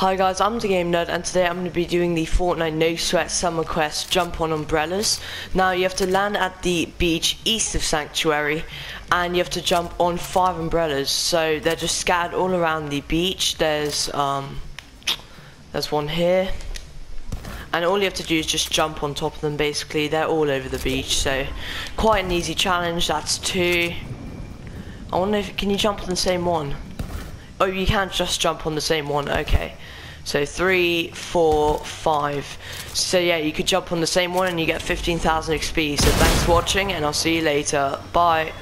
Hi guys, I'm the Game Nerd and today I'm going to be doing the Fortnite No Sweat Summer Quest Jump on Umbrellas. Now you have to land at the beach east of Sanctuary and you have to jump on five umbrellas. So they're just scattered all around the beach. There's um there's one here. And all you have to do is just jump on top of them basically. They're all over the beach, so quite an easy challenge. That's two. I wonder if can you jump on the same one? Oh, you can't just jump on the same one. Okay. So three, four, five. So yeah, you could jump on the same one and you get 15,000 XP. So thanks for watching and I'll see you later. Bye.